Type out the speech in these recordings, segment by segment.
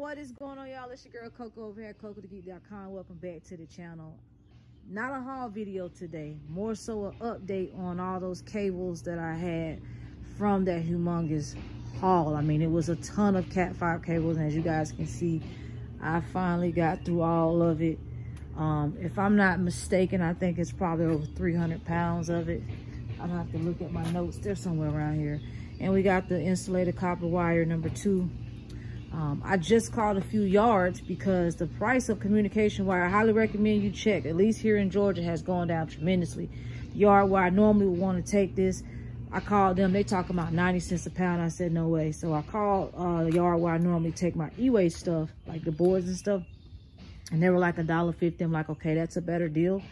what is going on y'all? It's your girl coco over here at cocothegeek.com welcome back to the channel. Not a haul video today. More so an update on all those cables that i had from that humongous haul. I mean it was a ton of cat 5 cables and as you guys can see i finally got through all of it. Um, if i'm not mistaken i think it's probably over 300 pounds of it. I'll have to look at my notes. They're somewhere around here. And we got the insulated copper wire number two um, I just called a few yards because the price of communication wire, I highly recommend you check, at least here in Georgia, has gone down tremendously. Yard where I normally would want to take this, I called them, they talking about 90 cents a pound. I said, no way. So I called uh, the yard where I normally take my e-way stuff, like the boards and stuff. And they were like a dollar fifty. I'm like, okay, that's a better deal.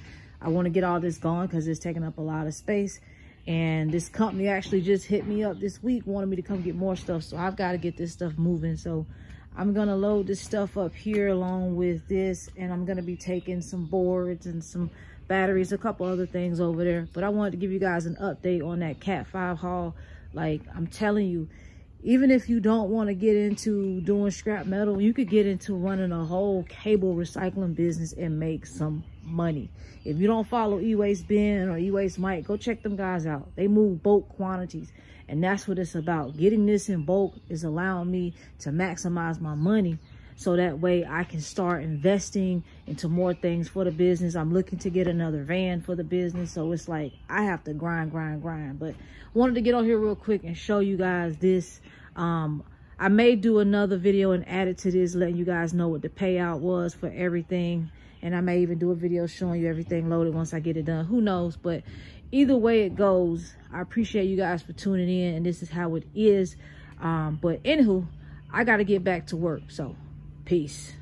I want to get all this gone because it's taking up a lot of space. And this company actually just hit me up this week, wanted me to come get more stuff. So I've got to get this stuff moving. So I'm to load this stuff up here along with this. And I'm to be taking some boards and some batteries, a couple other things over there. But I wanted to give you guys an update on that Cat 5 haul. Like, I'm telling you, even if you don't want to get into doing scrap metal, you could get into running a whole cable recycling business and make some money. If you don't follow E-Waste Ben or E-Waste Mike, go check them guys out. They move bulk quantities. And that's what it's about. Getting this in bulk is allowing me to maximize my money so that way I can start investing into more things for the business. I'm looking to get another van for the business. So it's like I have to grind, grind, grind. But wanted to get on here real quick and show you guys this. Um, I may do another video and add it to this, letting you guys know what the payout was for everything. And I may even do a video showing you everything loaded once I get it done. Who knows? But either way it goes, I appreciate you guys for tuning in. And this is how it is. Um, but anywho, I got to get back to work. So peace.